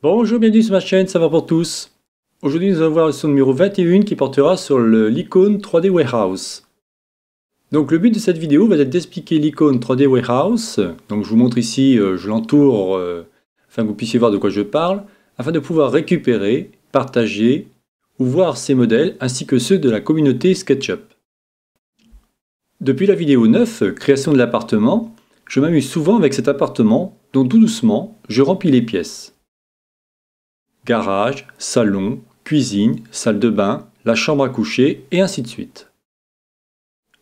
Bonjour, bienvenue sur ma chaîne, ça va pour tous. Aujourd'hui, nous allons voir le son numéro 21 qui portera sur l'icône 3D Warehouse. Donc le but de cette vidéo va être d'expliquer l'icône 3D Warehouse. Donc je vous montre ici, euh, je l'entoure euh, afin que vous puissiez voir de quoi je parle, afin de pouvoir récupérer, partager ou voir ces modèles ainsi que ceux de la communauté SketchUp. Depuis la vidéo 9, création de l'appartement, je m'amuse souvent avec cet appartement dont tout doucement je remplis les pièces garage, salon, cuisine, salle de bain, la chambre à coucher, et ainsi de suite.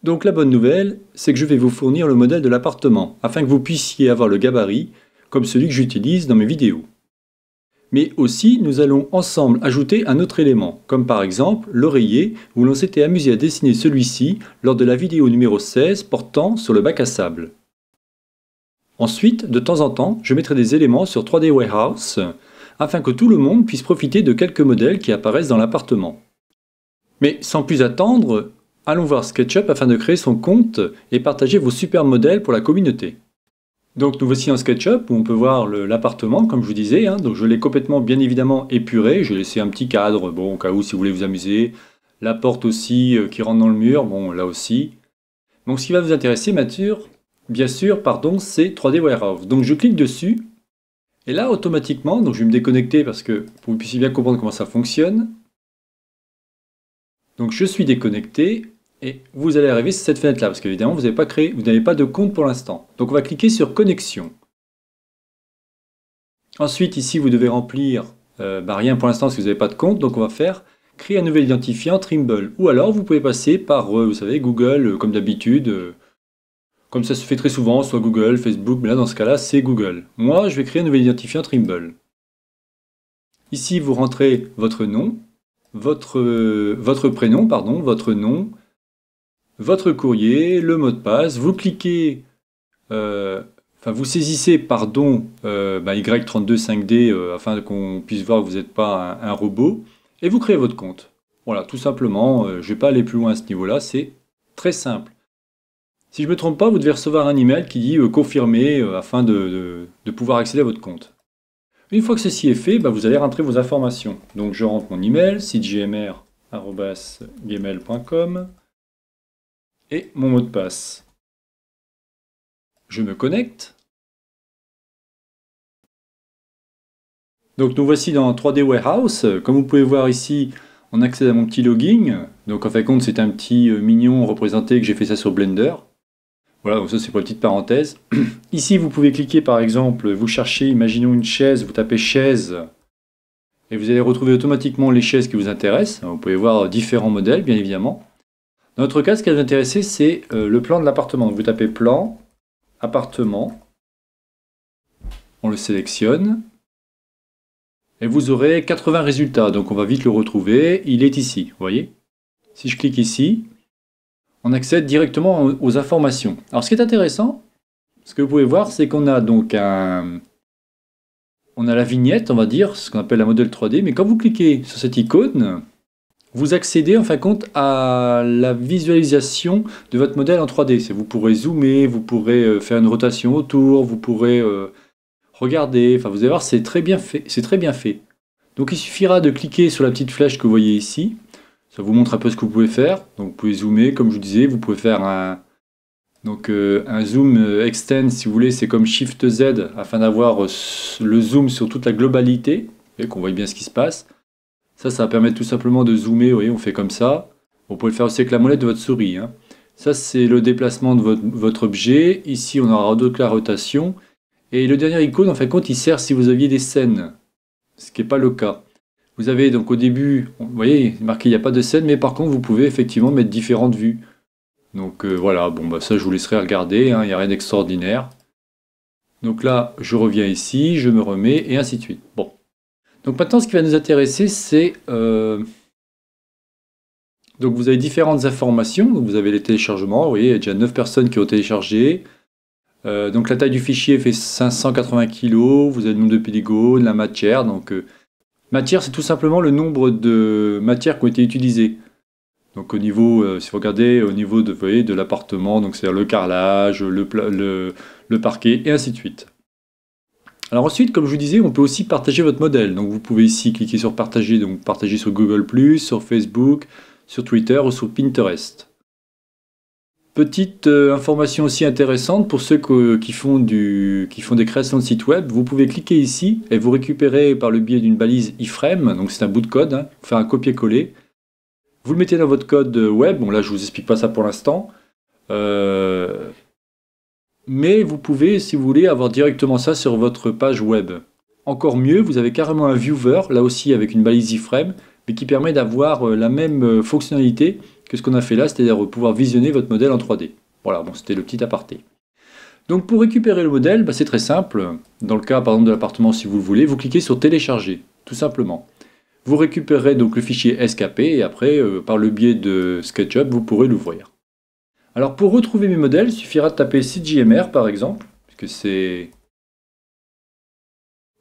Donc la bonne nouvelle, c'est que je vais vous fournir le modèle de l'appartement, afin que vous puissiez avoir le gabarit, comme celui que j'utilise dans mes vidéos. Mais aussi, nous allons ensemble ajouter un autre élément, comme par exemple l'oreiller, où l'on s'était amusé à dessiner celui-ci lors de la vidéo numéro 16 portant sur le bac à sable. Ensuite, de temps en temps, je mettrai des éléments sur 3D Warehouse, afin que tout le monde puisse profiter de quelques modèles qui apparaissent dans l'appartement. Mais sans plus attendre, allons voir SketchUp afin de créer son compte et partager vos super modèles pour la communauté. Donc nous voici en SketchUp où on peut voir l'appartement comme je vous disais, hein. donc je l'ai complètement bien évidemment épuré, j'ai laissé un petit cadre, bon au cas où si vous voulez vous amuser, la porte aussi euh, qui rentre dans le mur, bon là aussi. Donc ce qui va vous intéresser Mature, bien sûr, pardon, c'est 3D Warehouse. Donc je clique dessus et là, automatiquement, donc je vais me déconnecter parce que pour que vous puissiez bien comprendre comment ça fonctionne. Donc je suis déconnecté et vous allez arriver sur cette fenêtre-là parce qu'évidemment, vous n'avez pas créé, vous n'avez pas de compte pour l'instant. Donc on va cliquer sur connexion. Ensuite, ici, vous devez remplir euh, bah, rien pour l'instant parce que vous n'avez pas de compte. Donc on va faire créer un nouvel identifiant Trimble. Ou alors, vous pouvez passer par, euh, vous savez, Google, euh, comme d'habitude. Comme ça se fait très souvent, soit Google, Facebook, mais là dans ce cas-là, c'est Google. Moi, je vais créer un nouvel identifiant Trimble. Ici, vous rentrez votre nom, votre, prénom, pardon, votre nom, votre courrier, le mot de passe. Vous cliquez, euh, enfin vous saisissez, pardon, euh, bah, Y325D euh, afin qu'on puisse voir que vous n'êtes pas un, robot, et vous créez votre compte. Voilà, tout simplement, je ne vais pas aller plus loin à ce niveau-là, c'est très simple. Si je ne me trompe pas, vous devez recevoir un email qui dit euh, confirmer euh, afin de, pouvoir accéder à votre compte. Une fois que ceci est fait, bah, vous allez rentrer vos informations. Donc je rentre mon email, sitegmr.gmail.com et mon mot de passe. Je me connecte. Donc nous voici dans 3D Warehouse. Comme vous pouvez voir ici, on accède à mon petit login. Donc en fin de compte, c'est un petit euh, mignon représenté que j'ai fait ça sur Blender. Voilà, donc ça c'est pour une petite parenthèse. Ici, vous pouvez cliquer par exemple, vous cherchez, imaginons une chaise, vous tapez chaise, et vous allez retrouver automatiquement les chaises qui vous intéressent. Vous pouvez voir différents modèles, bien évidemment. Dans notre cas, ce qui va vous intéresser, c'est euh, le plan de l'appartement. Vous tapez plan, appartement, on le sélectionne, et vous aurez 80 résultats. Donc on va vite le retrouver. Il est ici, vous voyez? Si je clique ici, on accède directement aux informations. Alors ce qui est intéressant, ce que vous pouvez voir, c'est qu'on a donc un... On a la vignette, on va dire, ce qu'on appelle la modèle 3D, mais quand vous cliquez sur cette icône, vous accédez en fin de compte à la visualisation de votre modèle en 3D. Vous pourrez zoomer, vous pourrez euh, faire une rotation autour, vous pourrez euh, regarder, enfin vous allez voir, c'est très bien fait. C'est très bien fait. Donc il suffira de cliquer sur la petite flèche que vous voyez ici, ça vous montre un peu ce que vous pouvez faire. Donc vous pouvez zoomer, comme je vous disais, vous pouvez faire un, donc, euh, un zoom euh, extend, si vous voulez, c'est comme Shift Z afin d'avoir euh, le zoom sur toute la globalité et qu'on voit bien ce qui se passe. Ça, ça va permettre tout simplement de zoomer, vous voyez, on fait comme ça. Vous pouvez le faire aussi avec la molette de votre souris. Hein. Ça, c'est le déplacement de votre, objet. Ici, on aura d'autres la rotation. Et le dernier icône, en fin de compte, il sert si vous aviez des scènes, ce qui n'est pas le cas. Vous avez donc au début, vous voyez, marqué il n'y a pas de scène, mais par contre vous pouvez effectivement mettre différentes vues. Donc euh, voilà, bon bah ça je vous laisserai regarder, hein, il n'y a rien d'extraordinaire. Donc là, je reviens ici, je me remets, et ainsi de suite. Bon. Donc maintenant, ce qui va nous intéresser, c'est... Euh, donc vous avez différentes informations, vous avez les téléchargements, vous voyez, il y a déjà 9 personnes qui ont téléchargé. Euh, donc la taille du fichier fait 580 kg, vous avez le nombre de polygones, la matière, donc Matière, c'est tout simplement le nombre de matières qui ont été utilisées. Donc au niveau, euh, si vous regardez au niveau de, de l'appartement, donc c'est le carrelage, le, le, parquet et ainsi de suite. Alors ensuite, comme je vous disais, on peut aussi partager votre modèle. Donc vous pouvez ici cliquer sur partager, donc partager sur Google+, sur Facebook, sur Twitter ou sur Pinterest. Petite euh, information aussi intéressante pour ceux qui, font des créations de sites web, vous pouvez cliquer ici et vous récupérez par le biais d'une balise iframe, donc c'est un bout de code, hein, faire un copier-coller. Vous le mettez dans votre code web, bon là je vous explique pas ça pour l'instant, euh, mais vous pouvez, si vous voulez, avoir directement ça sur votre page web. Encore mieux, vous avez carrément un viewer, là aussi avec une balise iframe, mais qui permet d'avoir euh, la même fonctionnalité que ce qu'on a fait là, c'est-à-dire pouvoir visionner votre modèle en 3D. Voilà, bon, c'était le petit aparté. Donc pour récupérer le modèle, bah, c'est très simple. Dans le cas par exemple de l'appartement, si vous le voulez, vous cliquez sur télécharger, tout simplement. Vous récupérez donc le fichier SKP et après, euh, par le biais de SketchUp, vous pourrez l'ouvrir. Alors pour retrouver mes modèles, il suffira de taper CGMR par exemple, puisque c'est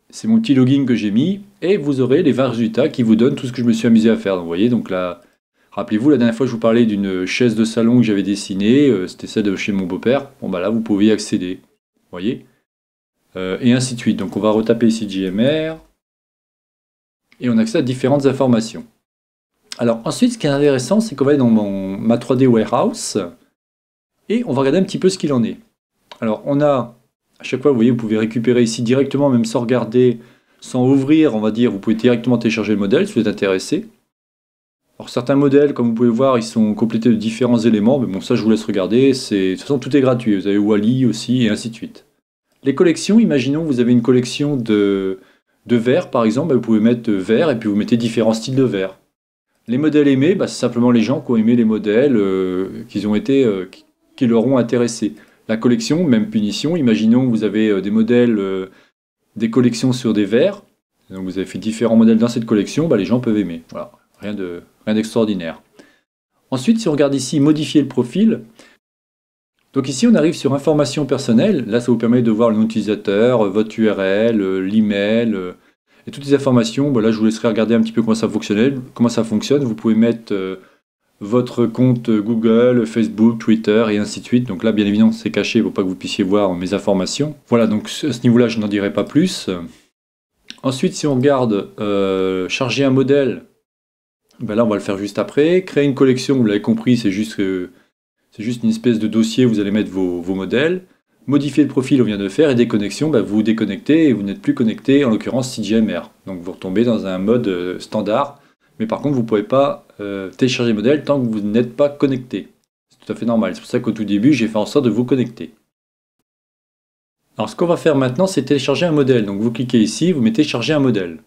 c'est mon petit login que j'ai mis, et vous aurez les 20 résultats qui vous donnent tout ce que je me suis amusé à faire. Donc vous voyez, donc là, rappelez-vous, la dernière fois je vous parlais d'une chaise de salon que j'avais dessinée, euh, c'était celle de chez mon beau-père. Bon bah là, vous pouvez y accéder, vous voyez euh, Et ainsi de suite. Donc on va retaper CGMR, et on accède à différentes informations. Alors ensuite, ce qui est intéressant, c'est qu'on va aller dans mon, ma 3D Warehouse, et on va regarder un petit peu ce qu'il en est. Alors on a, à chaque fois, vous voyez, vous pouvez récupérer ici directement, même sans regarder, sans ouvrir, on va dire, vous pouvez directement télécharger le modèle si vous êtes intéressé. Alors certains modèles, comme vous pouvez voir, ils sont complétés de différents éléments, mais bon, ça je vous laisse regarder, de toute façon tout est gratuit, vous avez Wally aussi, et ainsi de suite. Les collections, imaginons vous avez une collection de, de verres par exemple, bah, vous pouvez mettre verre et puis vous mettez différents styles de verres. Les modèles aimés, bah, c'est simplement les gens qui ont aimé les modèles, euh, euh, qui leur ont intéressé. La collection, même punition, imaginons que vous avez euh, des modèles, euh, des collections sur des verres, donc vous avez fait différents modèles dans cette collection, bah, les gens peuvent aimer. Rien de rien d'extraordinaire. Ensuite, si on regarde ici modifier le profil, donc ici on arrive sur informations personnelles, là ça vous permet de voir le nom utilisateur, euh, votre URL, l'email, et toutes les informations, là je vous laisserai regarder un petit peu comment ça fonctionne. Comment ça fonctionne. Vous pouvez mettre votre compte Google, Facebook, Twitter et ainsi de suite. Donc là, bien évidemment, c'est caché pour pas que vous puissiez voir mes informations. Voilà, donc à ce niveau-là, je n'en dirai pas plus. Ensuite, si on regarde euh, charger un modèle, ben là, on va le faire juste après. Créer une collection, vous l'avez compris, c'est juste, juste une espèce de dossier où vous allez mettre vos, modèles. Modifier le profil, on vient de faire. Et déconnexion, ben, vous vous déconnectez et vous n'êtes plus connecté, en l'occurrence CGMR. Donc vous retombez dans un mode euh, standard mais par contre, vous ne pouvez pas euh, télécharger le modèle tant que vous n'êtes pas connecté. C'est tout à fait normal. C'est pour ça qu'au tout début, j'ai fait en sorte de vous connecter. Alors ce qu'on va faire maintenant, c'est télécharger un modèle. Donc vous cliquez ici, vous mettez charger un modèle.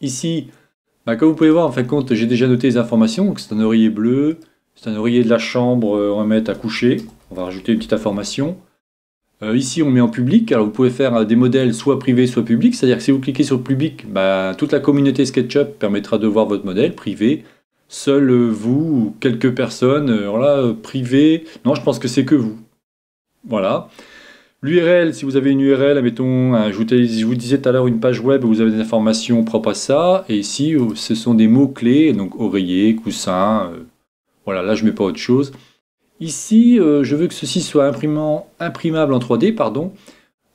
Ici, bah, comme vous pouvez voir, en fin de compte, j'ai déjà noté les informations. C'est un oreiller bleu, c'est un oreiller de la chambre, euh, on va mettre à coucher. On va rajouter une petite information. Euh, ici, on met en public. Alors, vous pouvez faire euh, des modèles soit privés, soit publics. C'est-à-dire que si vous cliquez sur public, bah, toute la communauté SketchUp permettra de voir votre modèle privé. Seul vous ou quelques personnes, alors là, privé, non, je pense que c'est que vous. Voilà. L'URL, si vous avez une URL, admettons, je vous disais tout à l'heure une page web où vous avez des informations propres à ça. Et ici, ce sont des mots-clés, donc oreiller, coussin. voilà, là, je ne mets pas autre chose. Ici, euh, je veux que ceci soit imprimable en 3D. pardon.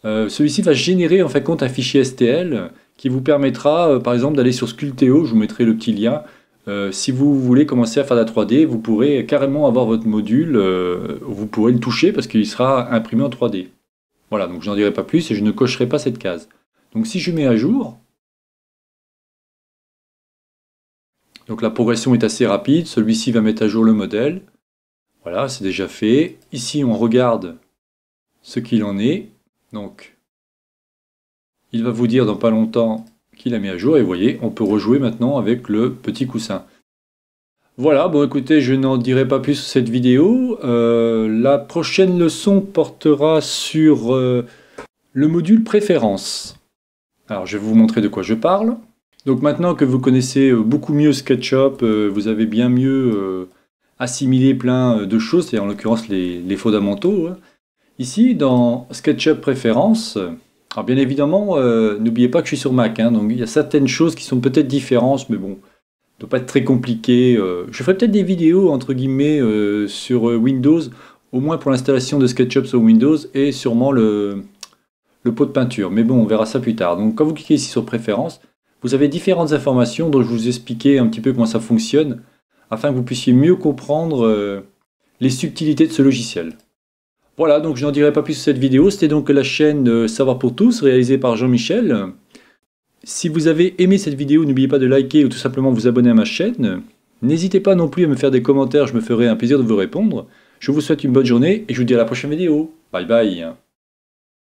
Euh, celui-ci va générer en fait compte un fichier STL qui vous permettra euh, par exemple d'aller sur Sculpteo, je vous mettrai le petit lien. si vous voulez commencer à faire de la 3D, vous pourrez carrément avoir votre module, vous pourrez le toucher parce qu'il sera imprimé en 3D. Voilà, donc je n'en dirai pas plus et je ne cocherai pas cette case. Donc si je mets à jour, donc la progression est assez rapide, celui-ci va mettre à jour le modèle. Voilà, c'est déjà fait. Ici, on regarde ce qu'il en est. Donc, il va vous dire dans pas longtemps qu'il a mis à jour. Et vous voyez, on peut rejouer maintenant avec le petit coussin. Voilà, bon écoutez, je n'en dirai pas plus sur cette vidéo. Euh, la prochaine leçon portera sur euh, le module préférence. Alors, je vais vous montrer de quoi je parle. Donc maintenant que vous connaissez euh, beaucoup mieux SketchUp, vous avez bien mieux assimiler plein de choses, c'est en l'occurrence les, fondamentaux. Hein. Ici, dans SketchUp Préférences, alors bien évidemment, n'oubliez pas que je suis sur Mac, hein, donc il y a certaines choses qui sont peut-être différentes, mais bon, ne doit pas être très compliqué. Euh. je ferai peut-être des vidéos, entre guillemets, sur Windows, au moins pour l'installation de SketchUp sur Windows, et sûrement le, le pot de peinture. Mais bon, on verra ça plus tard. Donc quand vous cliquez ici sur préférences, vous avez différentes informations dont je vous expliquer un petit peu comment ça fonctionne, afin que vous puissiez mieux comprendre euh, les subtilités de ce logiciel. Voilà, donc je n'en dirai pas plus sur cette vidéo. C'était donc la chaîne euh, Savoir pour tous, réalisée par Jean-Michel. Si vous avez aimé cette vidéo, n'oubliez pas de liker ou tout simplement vous abonner à ma chaîne. N'hésitez pas non plus à me faire des commentaires, je me ferai un plaisir de vous répondre. Je vous souhaite une bonne journée et je vous dis à la prochaine vidéo. Bye bye